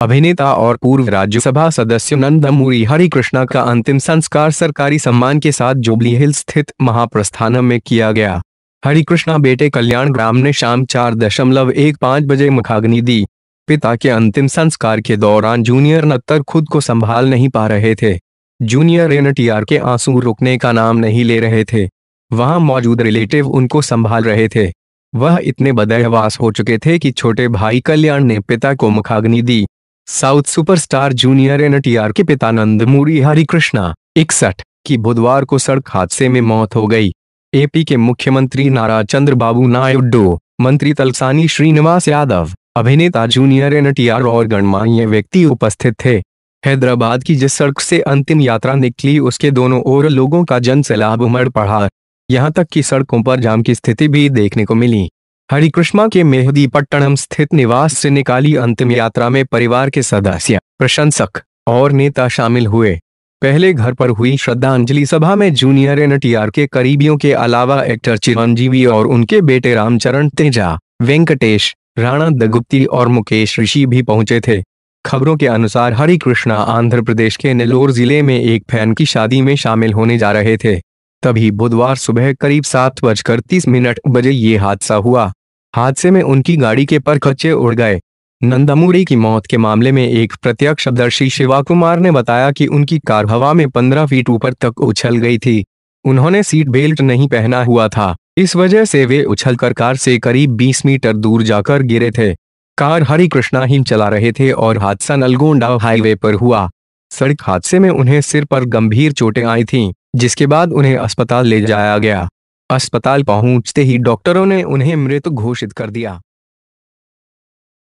अभिनेता और पूर्व राज्यसभा सदस्य नंदमूरी हरिकृष्णा का अंतिम संस्कार सरकारी सम्मान के साथ जुबली हिल स्थित महाप्रस्थानम में किया गया। हरिकृष्णा बेटे कल्याण ग्राम ने शाम चार दशमलव एक पाँच बजे मुखाग्नि दी। पिता के अंतिम संस्कार के दौरान जूनियर नत्तर खुद को संभाल नहीं पा रहे थे। जूनियर एनटीआर के आँसू रुकने का नाम नहीं ले रहे थे। वहाँ मौजूद रिलेटिव उनको संभाल रहे थे। वह इतने बदहवास हो चुके थे कि छोटे भाई कल्याण ने पिता को मुखाग्नि दी। साउथ सुपरस्टार जूनियर एनटीआर के पिता नंदमूरी हरिकृष्णा, इकसठ, की बुधवार को सड़क हादसे में मौत हो गई। एपी के मुख्यमंत्री नारा चंद्र बाबू नायडू, मंत्री तलसानी श्रीनिवास यादव, अभिनेता जूनियर एनटीआर और गणमान्य व्यक्ति उपस्थित थे। हैदराबाद की जिस सड़क से अंतिम यात्रा निकली, उसके दोनों ओर लोगों का जन सैलाब उमड़ पड़ा। यहाँ तक कि सड़कों पर जाम की स्थिति भी देखने को मिली। हरिकृष्णा के मेहदी पट्टनम स्थित निवास से निकाली अंतिम यात्रा में परिवार के सदस्य, प्रशंसक और नेता शामिल हुए। पहले घर पर हुई श्रद्धांजलि सभा में जूनियर एनटीआर के करीबियों के अलावा एक्टर चिरंजीवी और उनके बेटे रामचरण तेजा, वेंकटेश, राणा दगुप्ती और मुकेश ऋषि भी पहुँचे थे। खबरों के अनुसार हरि कृष्णा आंध्र प्रदेश के नेलोर ज़िले में एक फ़ैन की शादी में शामिल होने जा रहे थे। तभी बुधवार सुबह करीब सात बजकर तीस मिनट बजे ये हादसा हुआ। हादसे में उनकी गाड़ी के पर खच्चे उड़ गए। नंदामुड़ी की मौत के मामले में एक प्रत्यक्षदर्शी शिवा कुमार ने बताया कि उनकी कार हवा में पंद्रह फीट ऊपर तक उछल गई थी। उन्होंने सीट बेल्ट नहीं पहना हुआ था। इस वजह से वे उछलकर कार से करीब 20 मीटर दूर जाकर गिरे थे। कार हरि कृष्णा ही चला रहे थे और हादसा नलगोंडा हाईवे पर हुआ। सड़क हादसे में उन्हें सिर पर गंभीर चोटें आई थीं, जिसके बाद उन्हें अस्पताल ले जाया गया। अस्पताल पहुँचते ही डॉक्टरों ने उन्हें मृत घोषित कर दिया।